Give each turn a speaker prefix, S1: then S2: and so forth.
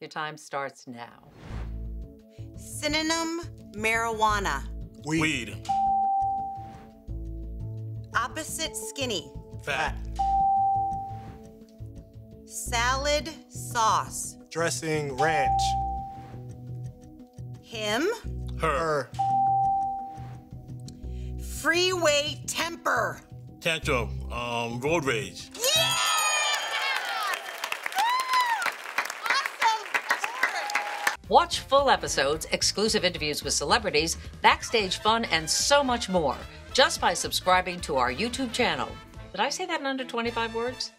S1: Your time starts now.
S2: Synonym marijuana.
S3: Weed.
S2: Opposite skinny.
S3: Fat.
S2: Salad sauce.
S4: Dressing ranch.
S2: Him.
S3: Her.
S4: Her.
S2: Freeway temper.
S3: Tantrum. Um, road rage.
S1: Watch full episodes, exclusive interviews with celebrities, backstage fun, and so much more just by subscribing to our YouTube channel. Did I say that in under 25 words?